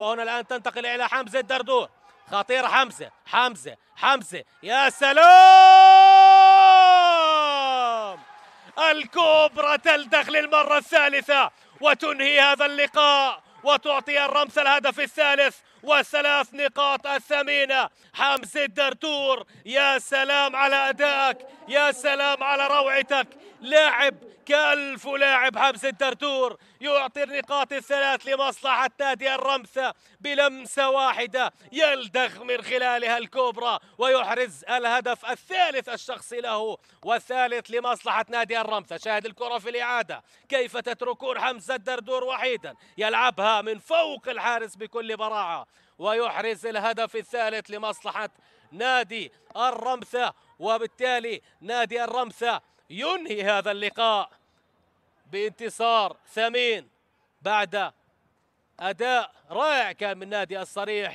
وهنا الآن تنتقل إلى حمزة الدردور. خطير حمزة حمزة حمزة. يا سلام! الكوبرا تلدغ للمرة الثالثة وتنهي هذا اللقاء. وتعطي الرمس الهدف الثالث وثلاث نقاط الثمينة. حمزة الدردور يا سلام على أدائك يا سلام على روعتك. لاعب كألف لاعب حمزة الدردور يعطي النقاط الثلاث لمصلحة نادي الرمثة بلمسة واحدة يلدغ من خلالها الكوبرا ويحرز الهدف الثالث الشخصي له والثالث لمصلحة نادي الرمثة شاهد الكرة في الإعادة. كيف تتركون حمزة الدردور وحيدا؟ يلعبها من فوق الحارس بكل براعة ويحرز الهدف الثالث لمصلحة نادي الرمثة وبالتالي نادي الرمثة ينهي هذا اللقاء بانتصار ثمين بعد أداء رائع كان من نادي الصريح